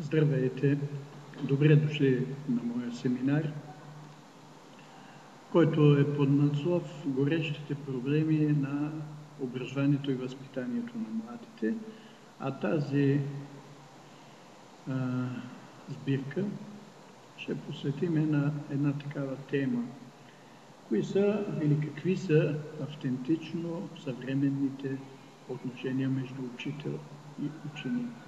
Здравейте! Добре дошли на моя семинар, който е под надслов Горещите проблеми на образованието и възпитанието на младите, а тази а, сбирка ще посветиме на една такава тема. Кои са или какви са автентично съвременните отношения между учител и ученик?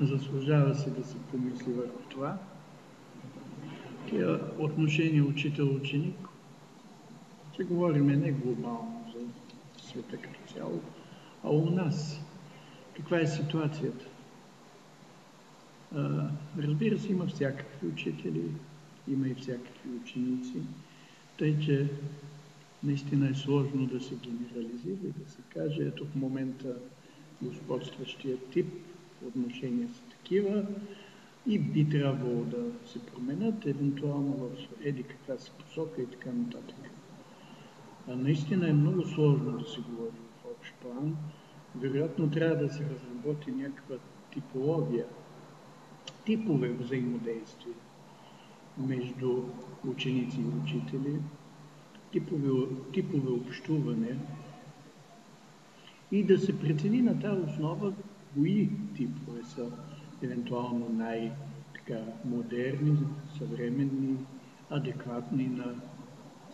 Заслужава се да се помисли върху това. Тия отношения учител-ученик, ще говорим не глобално за света като цяло, а у нас. Каква е ситуацията? Разбира се, има всякакви учители, има и всякакви ученици, тъй че наистина е сложно да се генерализира и да се каже, ето в момента господстващия тип отношения са такива и би трябвало да се променят, евентуално в еди каква си посока и така нататък. А наистина е много сложно да се говори в общ план. Вероятно трябва да се разработи някаква типология, типове взаимодействия между ученици и учители, типове, типове общуване и да се прецени на тази основа кои типове са евентуално най-модерни, съвременни, адекватни на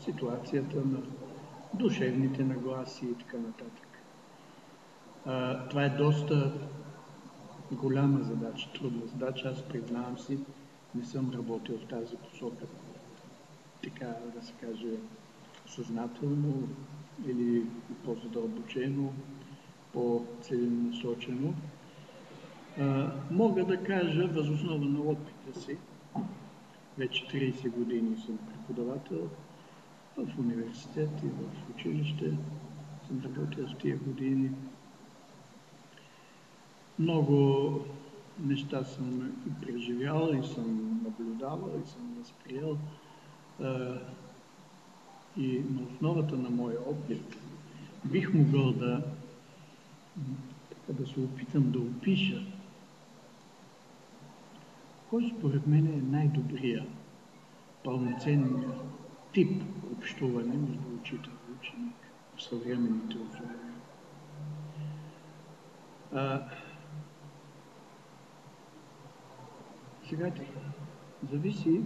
ситуацията, на душевните нагласи и така нататък. А, това е доста голяма задача, трудна задача. Аз признавам си, не съм работил в тази посока, така да се каже, съзнателно или по-задълбочено по-целенасочено. Мога да кажа, възоснова на опита си, вече 30 години съм преподавател в университет и в училище. Съм работил в тия години. Много неща съм и преживял, и съм наблюдавал, и съм възприел. И на основата на моя опит бих могъл да да се опитам да опиша кой според мен е най-добрия, пълноценния тип общуване между учител и ученик в съвременните условия. А, сега зависи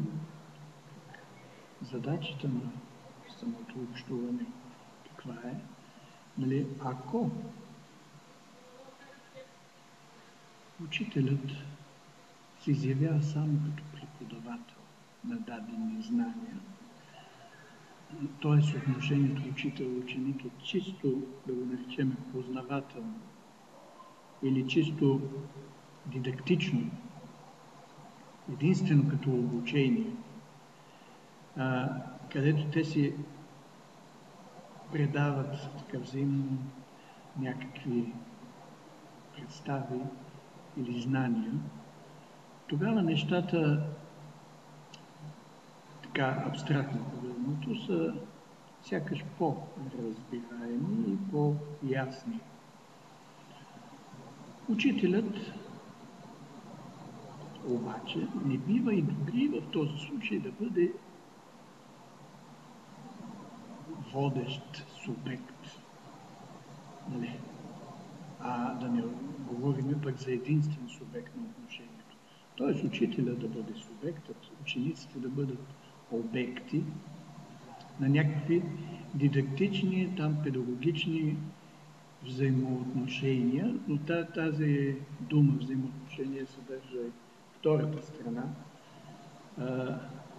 задачата на самото общуване. Каква е? Нали, ако учителят се изявява само като преподавател на дадени знания. Т.е. отношението учител-ученик е чисто, да го наречем, познавателно или чисто дидактично, единствено като обучение, където те си предават така взаимно някакви представи, или знания, тогава нещата, така абстрактно погледнато, са сякаш по-разбираеми и по-ясни. Учителят обаче не бива и добри в този случай да бъде водещ субект. Не. А да не говорим пък за единствен субект на отношението. Тоест учителя да бъде субектът, учениците да бъдат обекти на някакви дидактични, там педагогични взаимоотношения, но тази дума взаимоотношение съдържа и втората страна,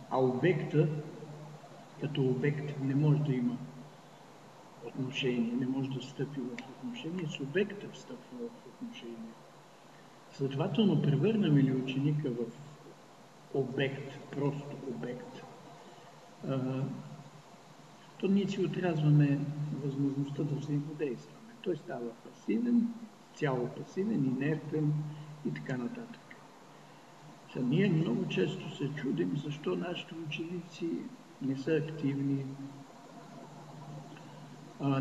а обекта като обект не може да има отношение, не може да стъпи в отношение, субекта встъпва в отношение. Следователно, превърнаме ли ученика в обект, просто обект, то ние си отрязваме възможността да взаимодействаме. Той става пасивен, цяло пасивен, инертен и така нататък. Са, ние много често се чудим защо нашите ученици не са активни,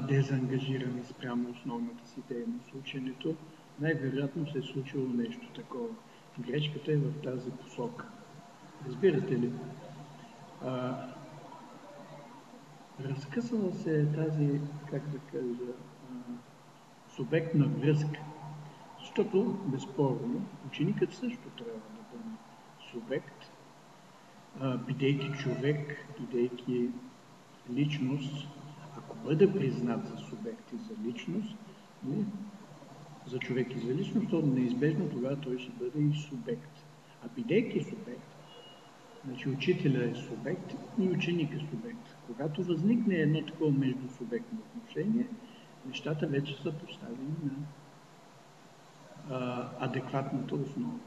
дезангажирани спрямо основната си дейност, ученето, най-вероятно се е случило нещо такова. Грешката е в тази посока. Разбирате ли? А, разкъсала се е тази, как да кажа, субектна връзка. Защото, безспорно, ученикът също трябва да бъде субект, а, бидейки човек, бидейки личност, ако бъде признат за субект и за личност, за човек и за личност, то неизбежно тогава той ще бъде и субект. А бидейки субект, значи учителя е субект и ученик е субект. Когато възникне едно такова междусубектно отношение, нещата вече са поставени на а, адекватната основа.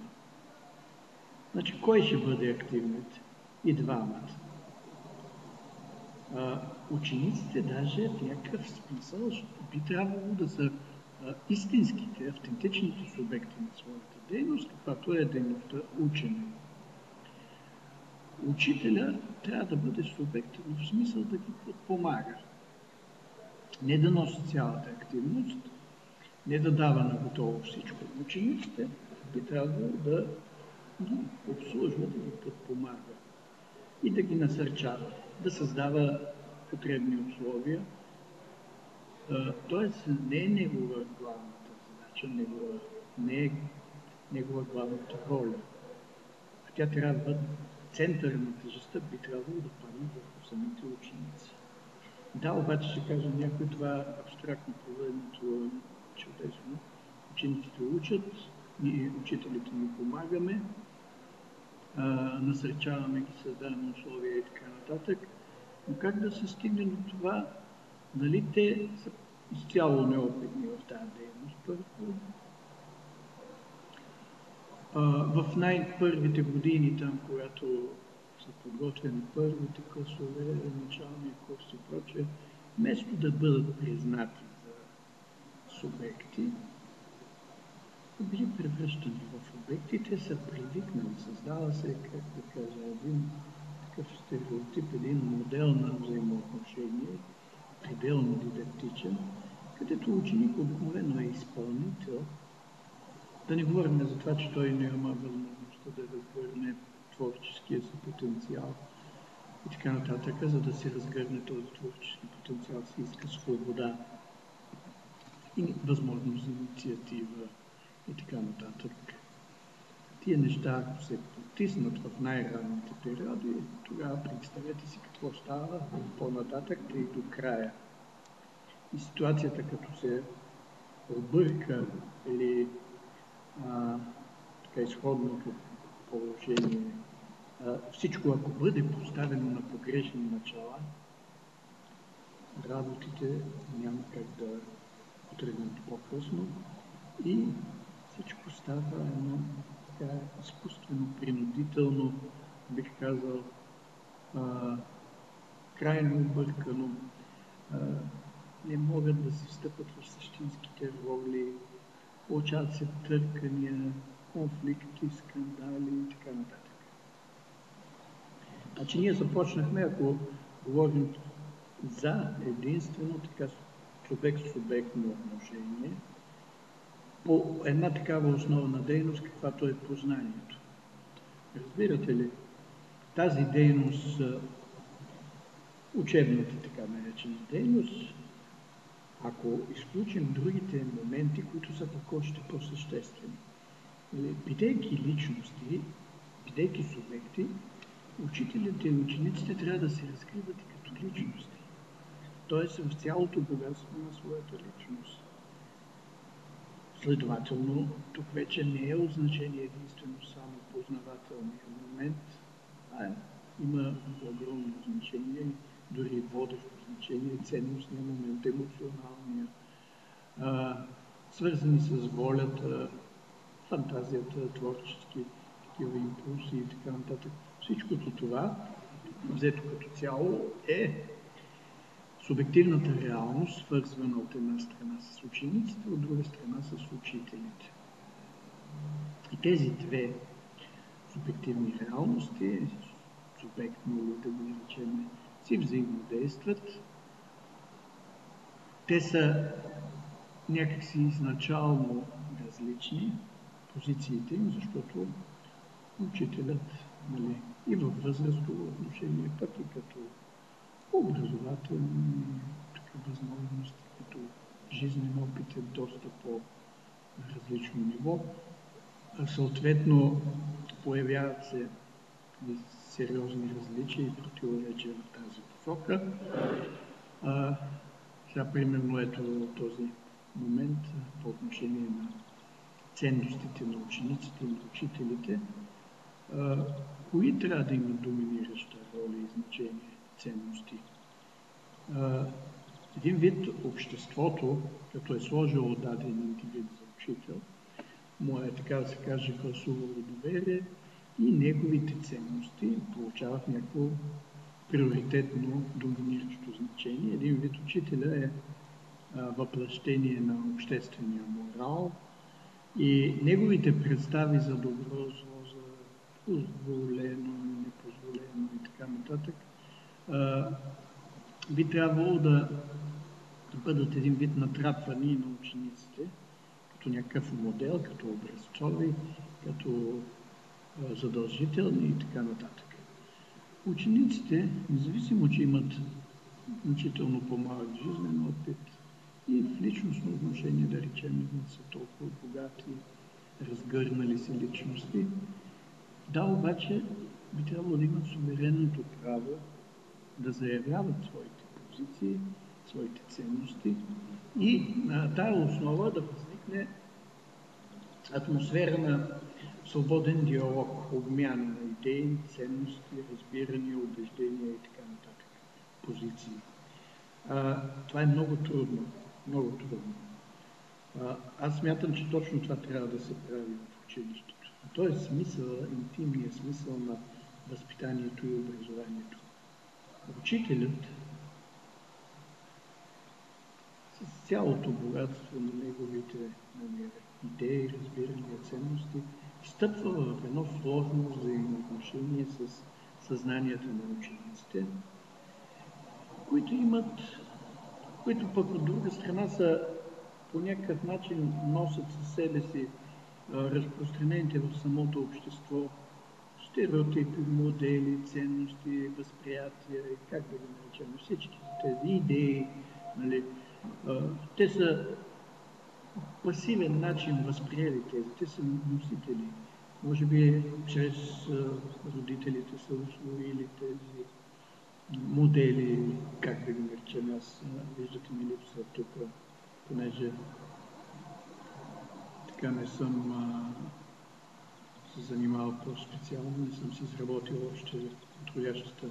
Значи, кой ще бъде активният? И двамата. А, учениците даже в някакъв смисъл би трябвало да са истинските, автентичните субекти на своята дейност, каквато е дейността учене. Учителя трябва да бъде субект в смисъл да ги подпомага. Не да носи цялата активност, не да дава на готово всичко. Учениците би трябвало да ги обслужва, да ги подпомага и да ги насърчава, да създава потребни условия. Тоест не е негова главната задача, негова, не е негова главната роля. А тя трябва, център на тежестта би трябвало да падне върху самите ученици. Да, обаче ще кажа някой това абстрактно погледнато чудесно. Учениците учат, ние учителите ни помагаме, а, насърчаваме ги, създаваме условия и така нататък. Но как да се стигне до това, дали те са изцяло неопитни в тази дейност? В най-първите години, там, когато са подготвени първите класове, началния курс и прочее, вместо да бъдат признати за субекти, били превръщани в обекти, те са привикнали, създава се, как да кажа, един такъв стереотип, един модел на взаимоотношение, пределно дидактичен, където ученик обикновено е изпълнител, да не говорим за това, че той няма възможността да разгърне творческия си потенциал и така нататък. За да се разгърне този творчески потенциал, се иска свобода и възможност за инициатива и така нататък. Тия неща, ако се потиснат в най-ранните периоди, тогава представете си какво става по-нататък и до края. И ситуацията, като се обърка или а, така изходното положение, а, всичко ако бъде поставено на погрешни начала, работите няма как да потръгнат по-късно и всичко става едно така изкуствено, принудително, бих казал, а, крайно объркано. А, не могат да се встъпат в същинските роли, получават се търкания, конфликти, скандали и така нататък. Значи ние започнахме, ако говорим за единствено така субект-субектно отношение, по една такава основна дейност, каквато е познанието. Разбирате ли? Тази дейност, учебната така наречена дейност, ако изключим другите моменти, които са пък още по-съществени. Бидейки личности, бидейки субекти, учителите и учениците трябва да се разкриват и като личности. Тоест в цялото богатство на своята личност. Следователно, тук вече не е означение единствено само познавателния момент, а има огромно значение, дори водещо значение, ценностния момент, емоционалния, а, свързани с волята, фантазията, творчески такива импулси и така нататък. Всичкото това, взето като цяло, е субективната реалност, свързвана от една страна с учениците, от друга страна с учителите. И тези две субективни реалности, субектно или да го наречем, си взаимодействат. Те са някакси изначално различни позициите им, защото учителят нали, и във възрастово отношение, пък и като образователни възможности, като жизнен опит е доста по-различно ниво. Съответно, появяват се сериозни различия и противоречия в тази посока. А, сега, примерно, ето този момент по отношение на ценностите на учениците и на учителите, а, кои трябва да имат доминираща роля и значение ценности? Един вид обществото, като е сложило даден индивид за учител, му е, така да се каже, гласувало доверие и неговите ценности получават някакво приоритетно доминиращо значение. Един вид учителя е въплъщение на обществения морал и неговите представи за добро, зло, за позволено и непозволено и така нататък би трябвало да бъдат един вид натрапвани на учениците, като някакъв модел, като образцови, като задължителни и така нататък. Учениците, независимо, че имат значително по-малък жизнен опит и в личностно отношение, да речем, не са толкова богати, разгърнали си личности, да, обаче би трябвало да имат суверенното право да заявяват своите позиции, своите ценности и на тая основа да възникне атмосфера на свободен диалог, обмяна на идеи, ценности, разбирания, убеждения и така нататък, позиции. А, това е много трудно, много трудно. А, аз смятам, че точно това трябва да се прави в училището. То е смисъл, интимният смисъл на възпитанието и образованието. Учителят с цялото богатство на неговите нали, идеи, разбирания, ценности, стъпва в едно сложно взаимоотношение с съзнанията на учениците, които имат, които пък от друга страна са по някакъв начин носят със себе си разпространените в самото общество стереотипи, модели, ценности, възприятия, как да ги наречем, всички тези идеи, нали, те са пасивен начин възприели тези. Те са носители. Може би чрез родителите са усвоили тези модели, как да ги наречем. Аз виждате ми липса тук, понеже така не съм а, се занимавал по-специално, не съм си изработил още подходящата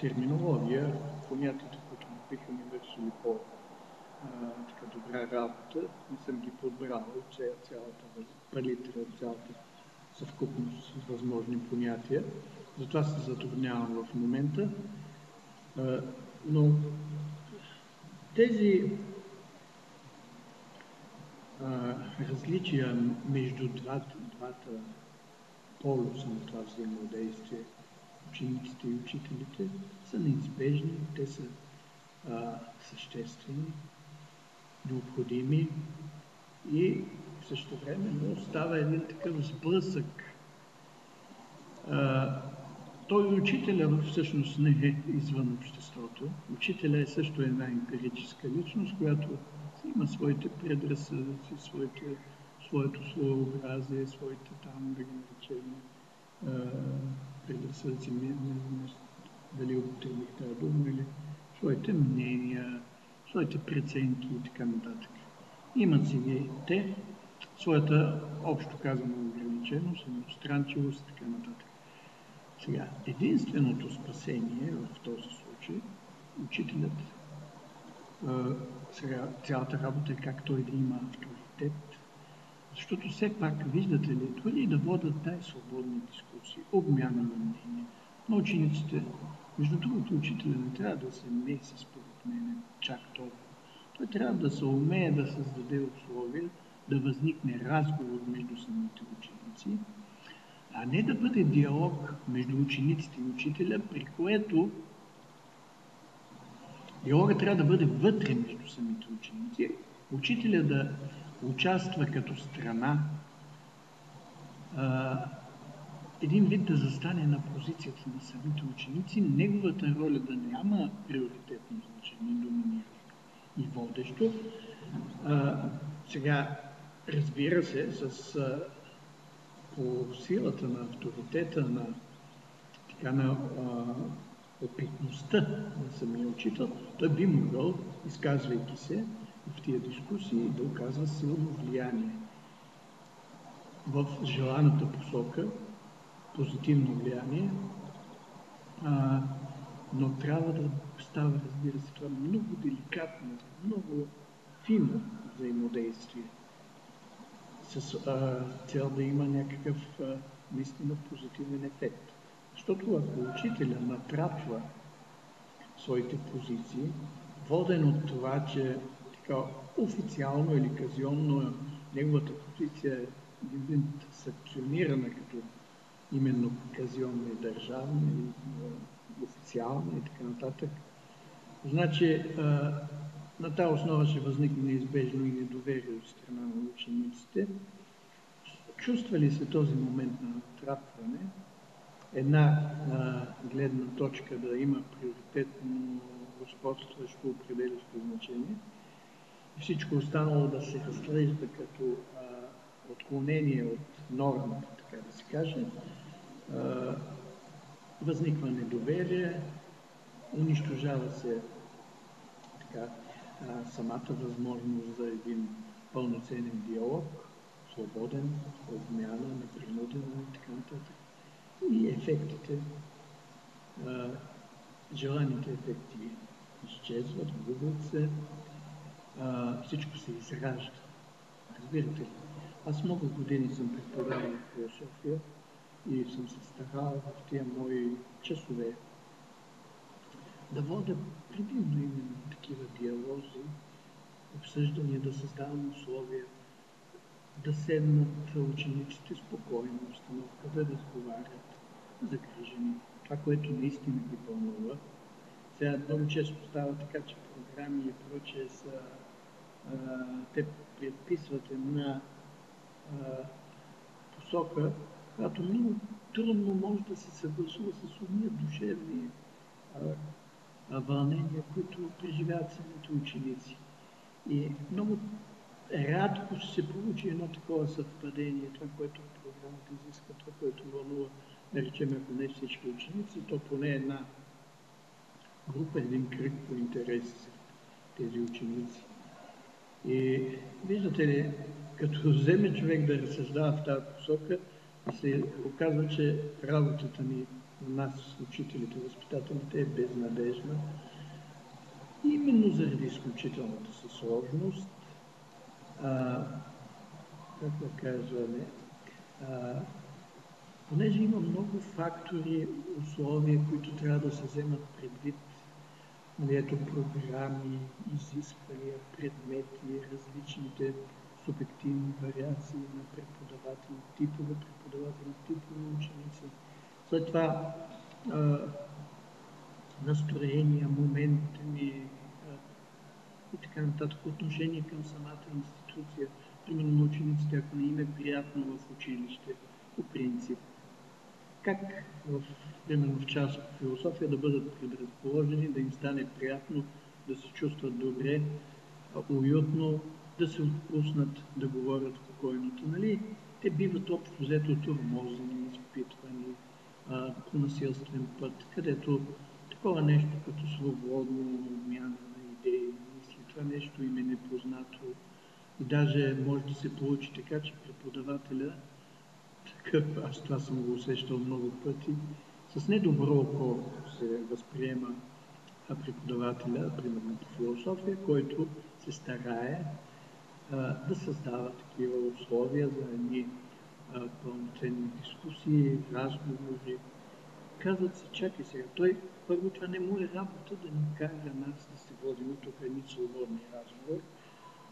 терминология, понятията, които биха ми вършили по така добра работа, не съм ги подбрал от цялата палитра, цялата съвкупност с възможни понятия. Затова се затруднявам в момента. Но тези различия между двата, двата полюса на това взаимодействие, учениците и учителите, са неизбежни, те са а, съществени, необходими и също време става един такъв сблъсък. А, той учителя всъщност не е извън обществото. Учителя е също една емпирическа личност, която има своите предразсъдъци, своите, своето своеобразие, своите там, да ги наречем, предразсъдъци, не, не, не, дали употребих тази дума или своите мнения, своите преценки и така нататък. Имат си ги те, своята, общо казано, ограниченост, едностранчивост и така нататък. Сега, единственото спасение в този случай, учителят, сега цялата работа е как той да има авторитет, защото все пак, виждате ли, дори да водят най-свободни дискусии, обмяна на мнение на учениците, между другото, учителя не трябва да се меси, според мен, чак толкова. Той трябва да се умее да създаде условия, да възникне разговор между самите ученици, а не да бъде диалог между учениците и учителя, при което диалога трябва да бъде вътре между самите ученици. учителя да участва като страна, а, един вид да застане на позицията на самите ученици, неговата роля да няма приоритетно значение, доминиращо и водещо. А, сега, разбира се, с, а, по силата на авторитета на, така, на а, опитността на самия учител, той би могъл, изказвайки се в тия дискусии, да оказва силно влияние в желаната посока, позитивно влияние, а, но трябва да става, разбира се, това много деликатно, много фино взаимодействие с а, цел да има някакъв а, наистина позитивен ефект. Защото ако учителя натрапва своите позиции, воден от това, че така официално или казионно неговата позиция е един санкционирана като именно казионна и държавна, и официална и така нататък. Значи, на тази основа ще възникне неизбежно и недоверие от страна на учениците. Чувства ли се този момент на натрапване? Една а, гледна точка да има приоритетно господстващо определящо значение и всичко останало да се разглежда като а, отклонение от нормата, така да се каже, а, възниква недоверие, унищожава се така, а, самата възможност за един пълноценен диалог, свободен, обмяна, непринудена и така нататък. И ефектите, желаните ефекти изчезват, губят се, всичко се изражда. Разбирате ли? Аз много години съм преподавал философия и съм се старал в тия мои часове да водя предимно именно такива диалози, обсъждания, да създавам условия, да седнат учениците спокойно, установка, да разговарят, загрижени. Това, което наистина ги вълнува. Сега много често става така, че програми и прочее са, а, те предписват една а, посока, която много трудно може да се съгласува с умния душевни а, вълнения, които преживяват самите ученици. И много рядко се получи едно такова съвпадение, това, което програмата изисква, това, което вълнува, да речем, ако не всички ученици, то поне една група, един кръг по интереси за тези ученици. И виждате ли, като вземе човек да разсъждава в тази посока, се оказва, че работата ни, на нас, учителите, възпитателите, е безнадежна. Именно заради изключителната си сложност, а, как да кажа, не, а, понеже има много фактори, условия, които трябва да се вземат предвид, нали, ето програми, изисквания, предмети, различните субективни вариации на преподаватели, типове преподаватели, типове ученици. След това а, настроения, моменти а, и така нататък, отношение към самата институция. Примерно на учениците, ако не им е приятно в училище, по принцип. Как в, примерно в част по философия да бъдат предразположени, да им стане приятно, да се чувстват добре, уютно, да се отпуснат да говорят спокойното. Нали? Те биват общо взето турмозени, изпитвани а, по насилствен път, където такова нещо като свободно обмяна на идеи, мисли, това нещо им е непознато. И даже може да се получи така, че преподавателя, такъв, аз това съм го усещал много пъти, с недобро око се възприема преподавателя, примерно по философия, който се старае да създава такива условия за едни пълноценни дискусии, разговори. Казват се, чакай сега, той първо това не му е работа да ни кара нас да се водим тук едни свободни разговори.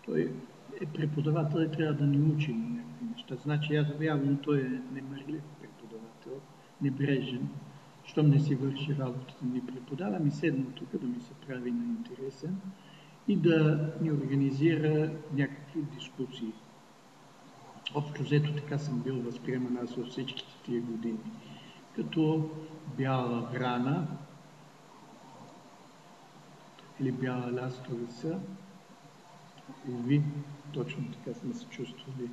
Той е преподавател и трябва да ни учи на някакви неща. Значи аз явно той е немърлив преподавател, небрежен. Щом не си върши работата, ми преподава, ми седна тук да ми се прави на интересен и да ни организира някакви дискусии. Общо взето така съм бил възприеман аз във всичките тия години. Като бяла врана или бяла лястовица, и точно така сме се чувствали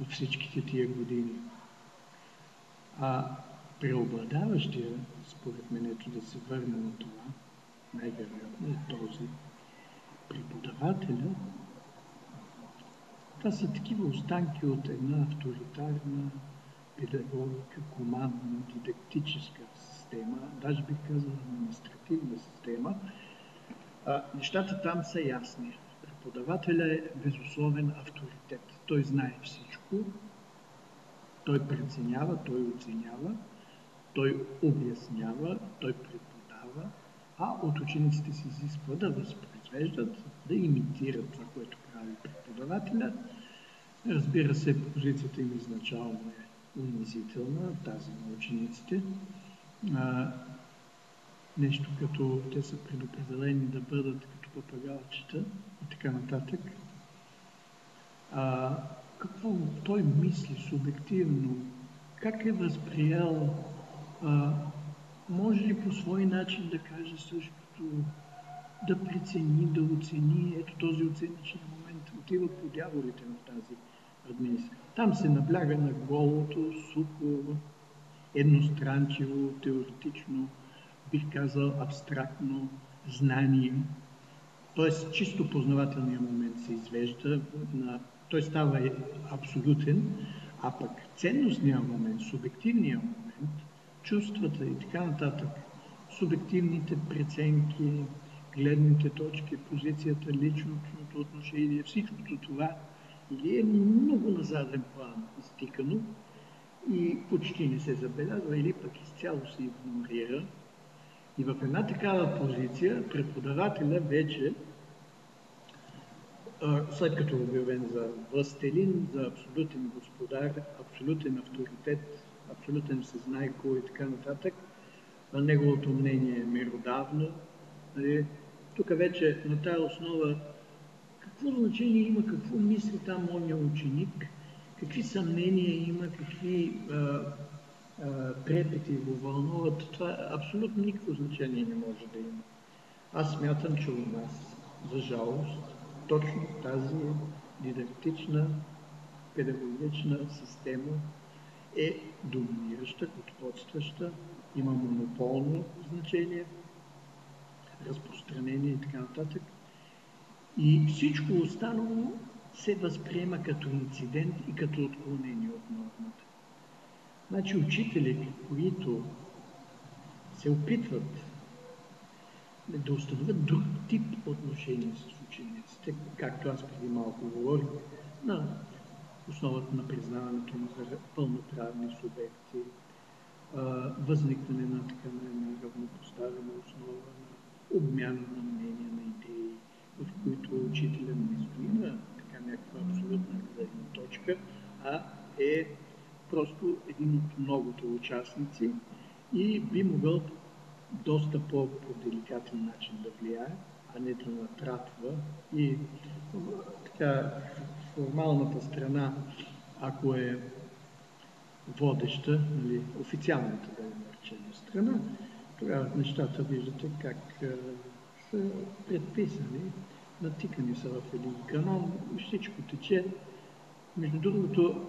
във всичките тия години. А преобладаващия, според мен, ето да се върне на това, най-вероятно е този преподавателя. Това са такива останки от една авторитарна педагогика, командна, дидактическа система, даже бих казал административна система. А, нещата там са ясни. Преподавателя е безусловен авторитет. Той знае всичко, той преценява, той оценява, той обяснява, той преподава, а от учениците се изисква да възпроизвеждат, да имитират това, което прави преподавателя. Разбира се, позицията им изначално е унизителна, тази на учениците. Нещо като те са предопределени да бъдат като папагалчета и така нататък. А, какво той мисли субективно, как е възприел, а, може ли по свой начин да каже същото, да прецени, да оцени. Ето този оценичен момент отива по дяволите на тази администрация. Там се набляга на голото, сухо, едностранчиво, теоретично, бих казал абстрактно знание. Тоест, чисто познавателният момент се извежда на той става абсолютен, а пък ценностният момент, субективният момент, чувствата и така нататък, субективните преценки, гледните точки, позицията, личностното отношение, всичкото това или е много на заден план изтикано и почти не се забелязва, или пък изцяло се игнорира. И в една такава позиция преподавателя вече след като е обявен за властелин, за абсолютен господар, абсолютен авторитет, абсолютен всезнайко и така нататък, неговото мнение е меродавно. Нали? Тук вече на тази основа какво значение има, какво мисли там моя ученик, какви съмнения има, какви а, трепети го вълнуват, това абсолютно никакво значение не може да има. Аз смятам, че у нас, за жалост, точно тази дидактична, педагогична система е доминираща, господстваща, има монополно значение, разпространение и така нататък. И всичко останало се възприема като инцидент и като отклонение от нормата. Значи учители, които се опитват да установят друг тип отношение с учениците, както аз преди малко говорих, на основата на признаването на пълноправни субекти, възникване на така на равнопоставена основа на обмяна на мнения, на идеи, в които учителя не стои на така някаква абсолютна гледна точка, а е просто един от многото участници и би могъл доста по-деликатен начин да влияе, а не да натратва. И така, формалната страна, ако е водеща, нали, официалната, да го наречем, страна, тогава нещата виждате как са предписани, натикани са в един канал и всичко тече. Между другото,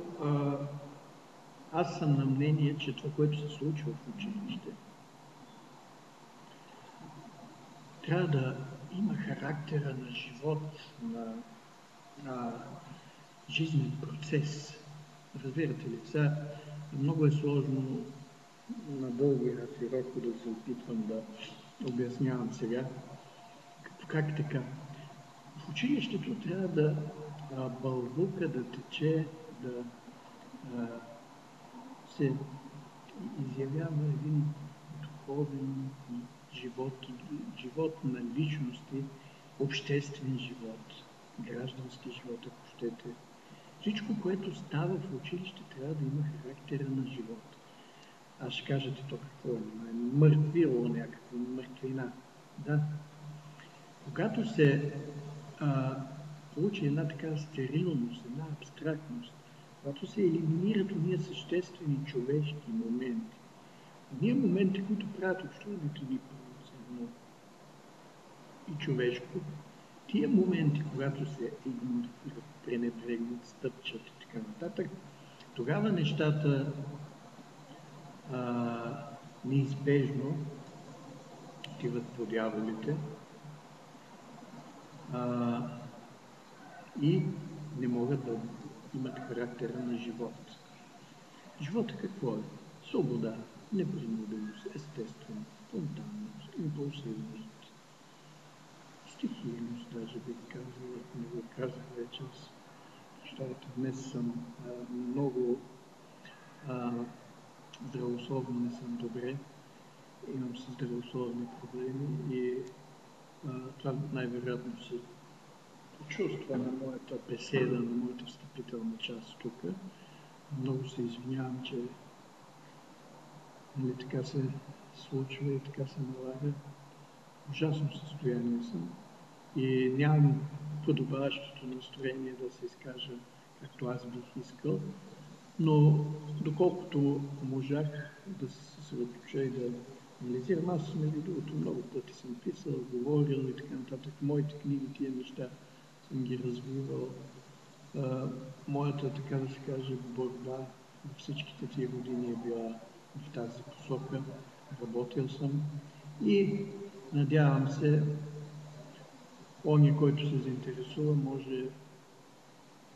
аз съм на мнение, че това, което се случва в училище, трябва да има характера на живот, на, на жизнен процес. Разбирате ли? Сега много е сложно надълго и на широко да се опитвам да обяснявам сега. Как така? В училището трябва да а, бълбука да тече, да се изявява един духовен живот, живот на личности, обществен живот, граждански живот, ако щете. Всичко, което става в училище, трябва да има характера на живот. Аз ще кажете то какво е, мъртвило някаква мъртвина. Да. Когато се а, получи една така стерилност, една абстрактност, когато се елиминират уния съществени човешки моменти, уния моменти, които правят общуването ни по и човешко, тия моменти, когато се игнорират, пренебрегнат, стъпчат и така нататък, тогава нещата а, неизбежно отиват по дяволите а, и не могат да имат характера на живот. Живота какво е? Свобода, непринуденост, естественост, спонтанност, импулсивност, стихийност, даже бих казал, не го казах вече, защото днес съм а, много а, здравословно не съм добре, имам си здравословни проблеми и а, това най-вероятно се почувства на моята беседа, на моята встъпителна част тук. Много се извинявам, че нали, така се случва и така се налага. Ужасно състояние съм и нямам подобаващото настроение да се изкажа както аз бих искал, но доколкото можах да се съсредоточа и да анализирам, аз между другото много пъти съм писал, говорил и така нататък, моите книги, тия неща съм ги развивал. Моята, така да се каже, борба в всичките тия години е била в тази посока. Работил съм и надявам се Оня, който се заинтересува, може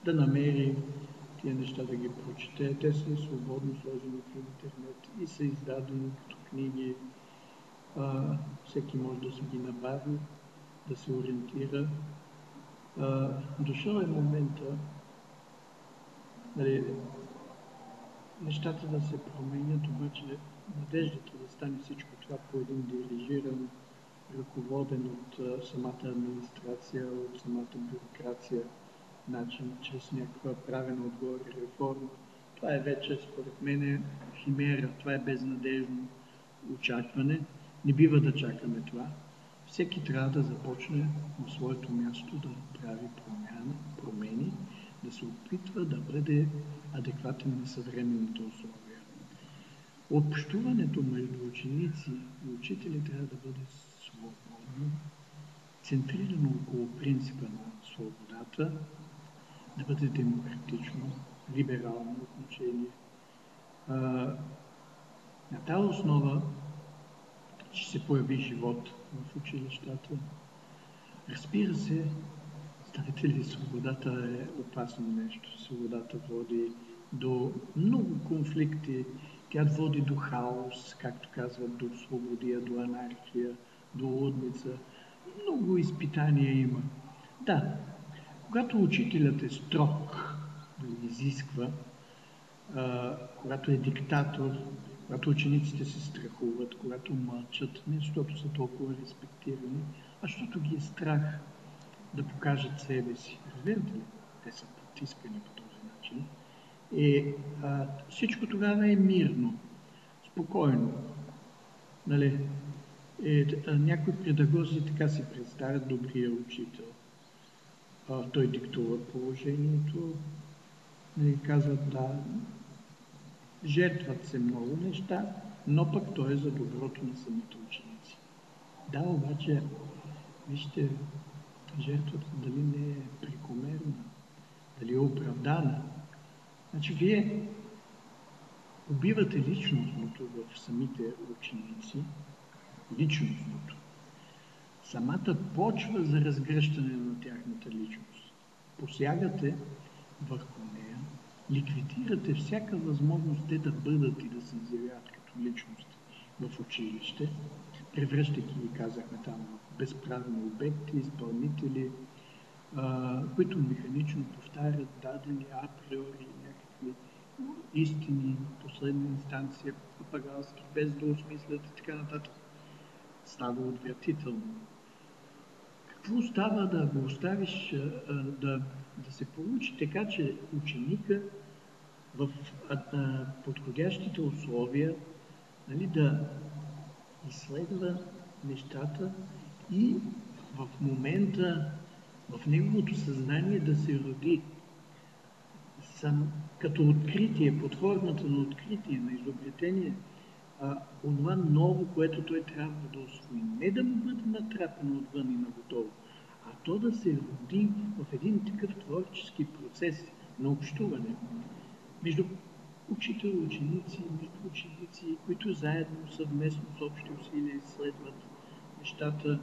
да намери тия неща да ги прочете. Те са свободно сложени в интернет и са издадени като книги. А, всеки може да си ги набави, да се ориентира. А, дошъл е момента нали, нещата да се променят, обаче надеждата да стане всичко това по един дирижиран ръководен от самата администрация, от самата бюрокрация начин, чрез някаква правена отгоре реформа. Това е вече, според мен, химера, това е безнадежно очакване. Не бива да чакаме това. Всеки трябва да започне на своето място да прави промяна, промени, да се опитва да бъде адекватен на съвременните условия. Общуването между ученици и учители трябва да бъде свободно, центрирано около принципа на свободата, да бъде демократично, либерално отношение. На тази основа ще се появи живот в училищата. Разбира се, знаете ли, свободата е опасно нещо. Свободата води до много конфликти. Тя води до хаос, както казват, до свободия, до анархия, до лудница. Много изпитания има. Да, когато учителят е строг, изисква, когато е диктатор, когато учениците се страхуват, когато мълчат, не защото са толкова респектирани, а защото ги е страх да покажат себе си. Разбирате ли? Те са потискани по този начин. И а, всичко тогава е мирно, спокойно. Нали? Е, някои педагози така си представят добрия учител. А, той диктува положението и казват да, жертват се много неща, но пък той е за доброто на самите ученици. Да, обаче, вижте, жертвата дали не е прекомерна, дали е оправдана. Значи вие убивате личностното в самите ученици, личностното. Самата почва за разгръщане на тяхната личност. Посягате върху нея, ликвидирате всяка възможност те да бъдат и да се изявяват като личности в училище, превръщайки ги, казахме там, в безправни обекти, изпълнители, а, които механично повтарят дадени априори някакви истини, последна инстанция, папагалски, без да осмислят и така нататък става отвратително. Какво става да го оставиш да, да се получи така, че ученика в подходящите условия нали, да изследва нещата и в момента в неговото съзнание да се роди сам, като откритие, под формата на откритие, на изобретение, а, онова ново, което той трябва да освои. Не да му бъде натрапено отвън и на готово, а то да се роди в един такъв творчески процес на общуване между учител, ученици, между ученици, които заедно, съвместно с общи усилия изследват нещата,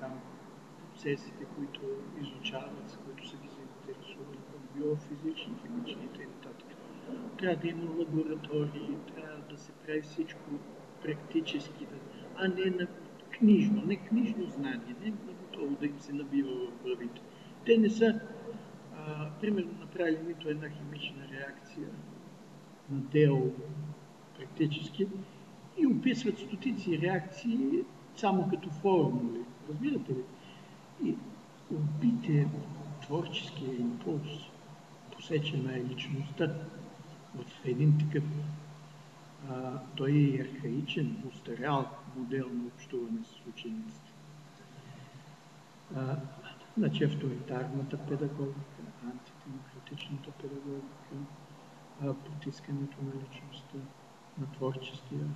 там, процесите, които изучават, които са ги заинтересували, биофизични, химични и. Трябва да има лаборатории, трябва да се прави всичко практически, а не на книжно, не книжно знание, не готово да им се набива в главите. Те не са, а, примерно, направили нито една химична реакция на дело практически и описват стотици реакции само като формули. Разбирате ли? И убите творческия импулс, посечена е личността в един такъв а, той е архаичен, устарял модел на общуване с учениците. А, значи авторитарната педагогика, антидемократичната педагогика, а, потискането на личността, на творческия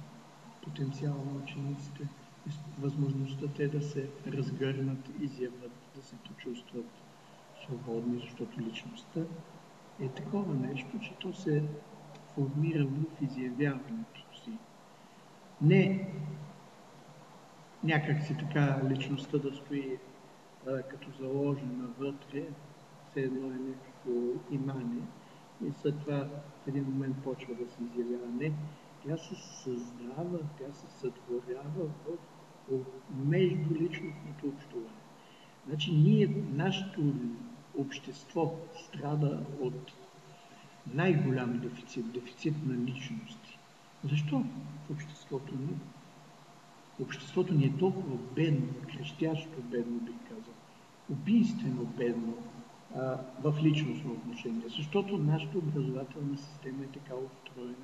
потенциал на учениците, възможността те да се разгърнат, изяват, да се почувстват свободни, защото личността е такова нещо, че то се формира в изявяването си. Не някак си така личността да стои а, като заложена вътре, все едно е някакво имане и след това в един момент почва да се изявява. Не, тя се създава, тя се сътворява в междуличностното общуване. Значи ние, нашето общество страда от най-голям дефицит, дефицит на личности. Защо в обществото ни? Обществото ни е толкова бедно, крещящо бедно, бих казал, убийствено бедно а, в личностно отношение, защото нашата образователна система е така устроена,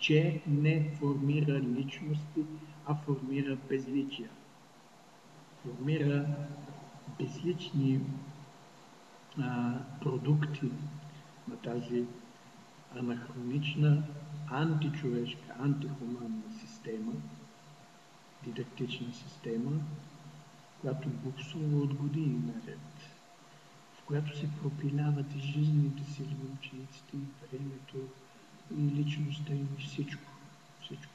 че не формира личности, а формира безличия. Формира безлични а, продукти на тази анахронична, античовешка, антихуманна система, дидактична система, която буксува от години наред, в която се пропиляват и жизнените сили на учениците, и времето, и личността и всичко. Всичко.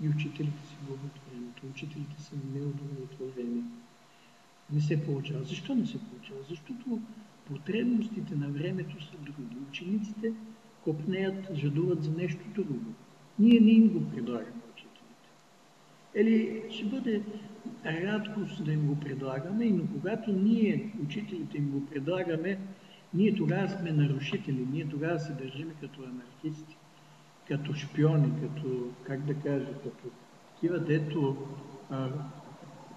И учителите си губят времето, учителите са неудовлетворени. Не се получава. Защо не се получава? Защото потребностите на времето са други. Учениците копнеят, жадуват за нещо друго. Ние не им го предлагаме учителите. Или ще бъде радкост да им го предлагаме, но когато ние, учителите, им го предлагаме, ние тогава сме нарушители, ние тогава се държиме като анархисти, като шпиони, като, как да кажа, като такива, дето а,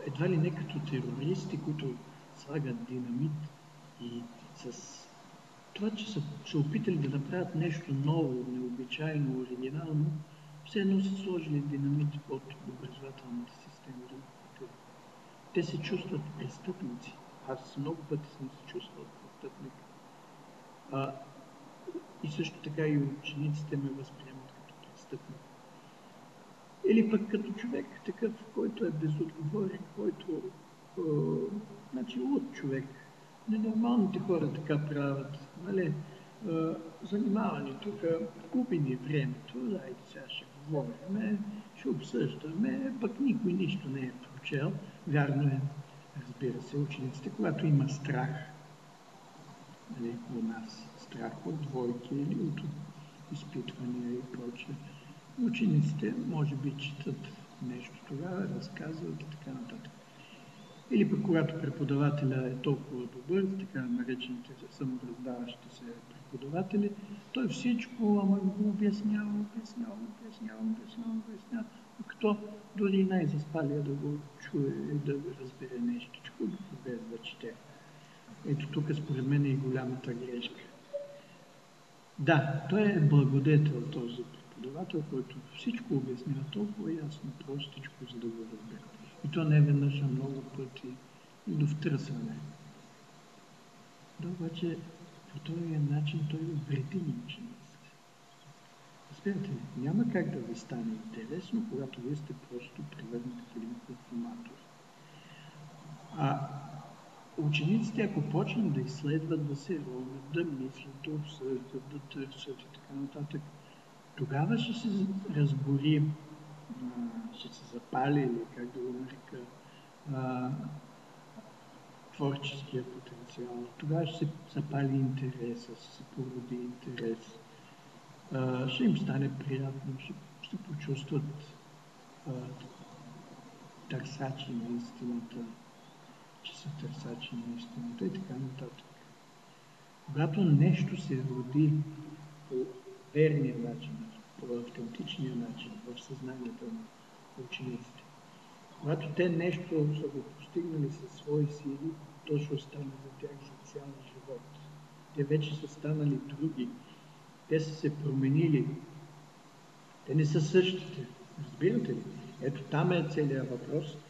едва ли не като терористи, които слагат динамит и с това, че са се опитали да направят нещо ново, необичайно, оригинално, все едно са сложили динамит под образователната система. Те се чувстват престъпници. Аз много пъти съм се чувствал престъпник. А, и също така и учениците ме възприемат като престъпник. Или пък като човек, такъв, който е безотговорен, който, е, значи, луд човек, Ненормалните хора така правят. Нали? Занимава ни тук, купи ни времето, дайте сега ще говорим, ще обсъждаме, пък никой нищо не е прочел. Вярно е, разбира се, учениците, когато има страх, нали, у нас страх от двойки или от изпитвания и прочее, учениците може би четат нещо тогава, разказват и така нататък. Или пък когато преподавателя е толкова добър, така наречените самораздаващи се преподаватели, той всичко, ама го обяснява, обяснява, обяснява, обяснява, обяснява, като дори най-заспалия да го чуе и да разбере нещичко, без да чете. Ето тук според мен е и голямата грешка. Да, той е благодетел този преподавател, който всичко обяснява толкова ясно, простичко, за да го разбере. И то не веднъж, а много пъти. и до втърсване. Да, обаче по този начин той вреди на учениците. Разбирате ли, няма как да ви стане интересно, когато вие сте просто превърнати в един консуматор. А учениците, ако почнат да изследват, да се ровят, да мислят, да обсъждат, да търсят и така нататък, тогава ще се разгори, ще се запали, или как да го нарека, творческия потенциал. Тогава ще се запали интереса, ще се породи интерес. ще им стане приятно, ще, ще почувстват търсачи на истината че са търсачи на истината и така нататък. Когато нещо се роди по верния начин, по автентичния начин в съзнанието на учениците, когато те нещо са го постигнали със свои сили, то ще остане за тях за цял живот. Те вече са станали други. Те са се променили. Те не са същите. Разбирате ли? Ето там е целият въпрос –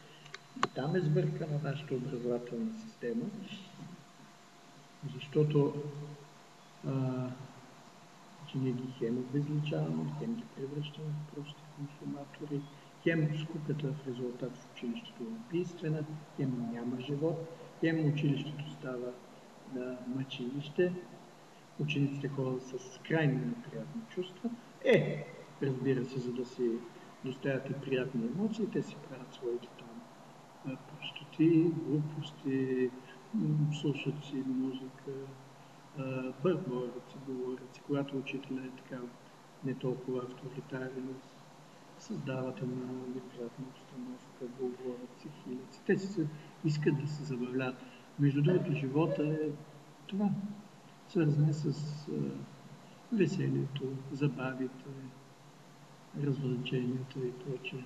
там е сбъркана нашата образователна система, защото а, че ние ги хем обезличаваме, хем ги превръщаме в прости консуматори, хем скуката в резултат в училището е убийствена, хем няма живот, хем училището става на мъчилище, учениците ходят с крайни неприятни чувства. Е, разбира се, за да си доставят и приятни емоции, те си правят своите простоти, глупости, слушат си музика, бърборят си, говорят си. Когато учителя е така не толкова авторитарен, създават една неприятна обстановка, говорят си, хилят си. Те си искат да се забавлят. Между другото, живота е това, свързане с веселието, забавите, развлеченията и прочее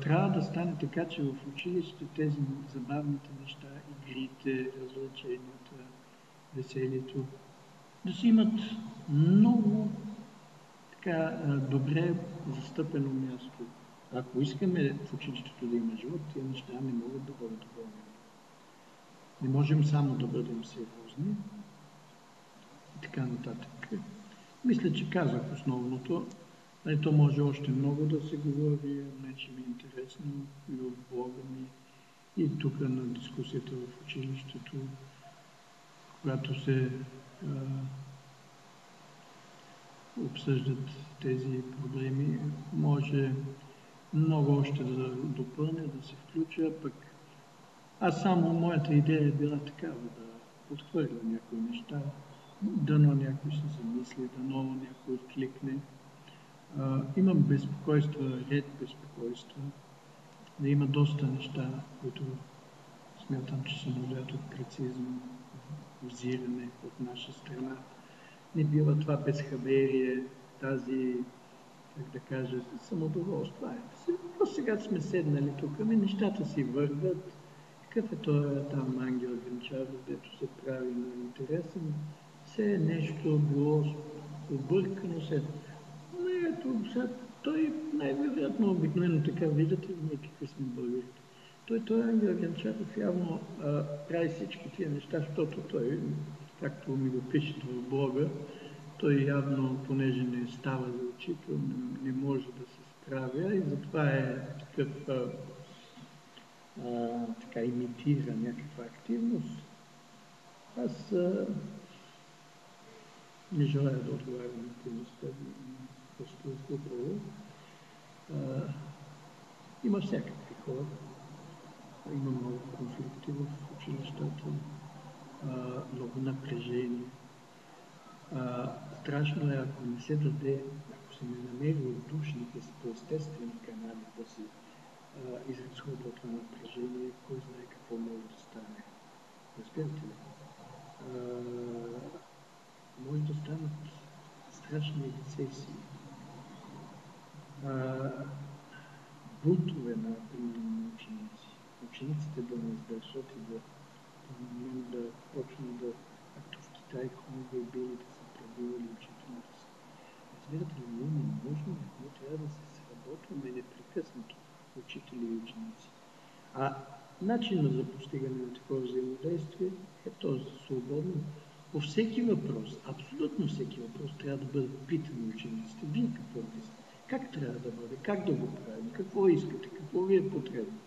трябва да стане така, че в училище тези забавните неща, игрите, развлеченията, веселието, да си имат много така добре застъпено място. Ако искаме в училището да има живот, тия неща не могат да бъдат доволни. Не можем само да бъдем сериозни и така нататък. Мисля, че казах основното. Ето може още много да се говори, че ми е интересно и в блога ми, и тук на дискусията в училището, когато се а, обсъждат тези проблеми, може много още да допълня, да се включа, пък аз само моята идея е била такава, да отхвърля някои неща, дано някой се замисли, дано някой кликне имам безпокойства, ред безпокойства, да има доста неща, които смятам, че се нуждаят от прецизно взиране от наша страна. Не бива това безхаберие, тази, как да кажа, самодоволство. Просто сега сме седнали тук, ами нещата си върват. Какъв е този там ангел Гринчаров, дето се прави на интересен? Все е нещо било объркано, се ето, сега, той най-вероятно обикновено така виждате ние какви сме българите. Той, той Ангел Генчаров явно а, прави всички тия неща, защото той, както ми го пишете в блога, той явно, понеже не става за учител, не, не може да се справя и затова е такъв а, а, така имитира някаква активност. Аз а, не желая да отговарям на тези неща пространство друго. Има всякакви хора. Има много конфликти в училищата, много напрежение. Страшно е, ако не се даде, ако се не намери отдушните по естествени канали да се изразходва това напрежение, кой знае какво може да стане. Разбирате ли? Може да станат страшни ексцесии бунтове на, на ученици. Учениците да не издържат и да, да, да почнат да, както в Китай, Конго и били да са пребивали учителите си. Разбирате ли, ние не можем, ние трябва да се сработваме непрекъснато, учители и ученици. А начинът за постигане на такова взаимодействие е този свободно. По всеки въпрос, абсолютно всеки въпрос, трябва да бъдат питани учениците. Вие какво мислите? Как трябва да бъде? Как да го правим? Какво искате? Какво ви е потребно?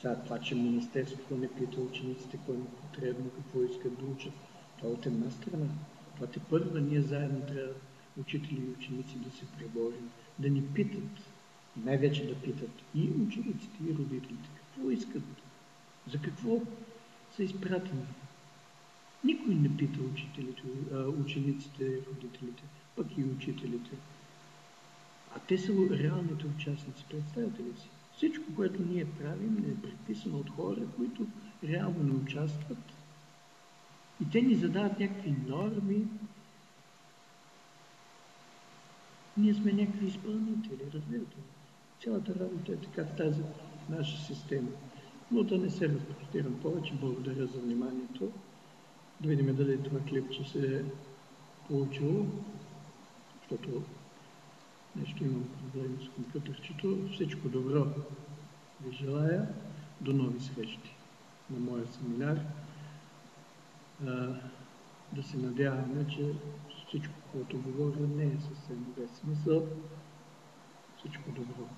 Сега това, че Министерството не пита учениците им е потребно, какво искат да учат, това е от една страна. Това те първа ние заедно трябва, учители и ученици, да се преборим, да ни питат, най-вече да питат и учениците, и родителите, какво искат, за какво са изпратени. Никой не пита учителите, учениците, родителите, пък и учителите. А те са реалните участници. Представете ли си? Всичко, което ние правим, е предписано от хора, които реално не участват. И те ни задават някакви норми. Ние сме някакви изпълнители, разбирате? Цялата работа е така в тази наша система. Но да не се разпростирам повече, благодаря за вниманието. Да видим дали това клипче се е получило, защото нещо имам проблеми с компютърчето. Всичко добро ви желая. До нови срещи на моя семинар. Да се надяваме, че всичко, което говоря, не е съвсем без смисъл. Всичко добро.